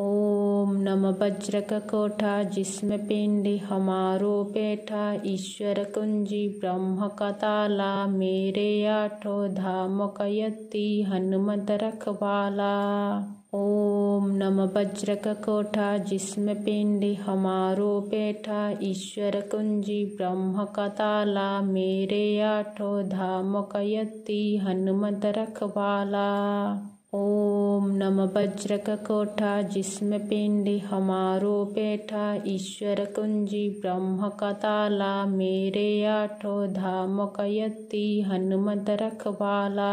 ओम नम वज्रक कोठा जिसमें पिंडी, हमारो बैठा ईश्वर कुंजी, ब्रह्म का मेरे आठो धाम कयती हनुमत रखवाला। ओम नम वज्रक कोठा जिसमें पिंडी, हमारो बैठा ईश्वर कुंजी, ब्रह्म का मेरे आठो धाम कयती हनुमत रखवाला। ओम नम वज्रक कोठा जिसमें पिंडी हमारो ईश्वर कुंजी ब्रह्म का ताला मेरे आठो धाम कयती हनुमत रखवाला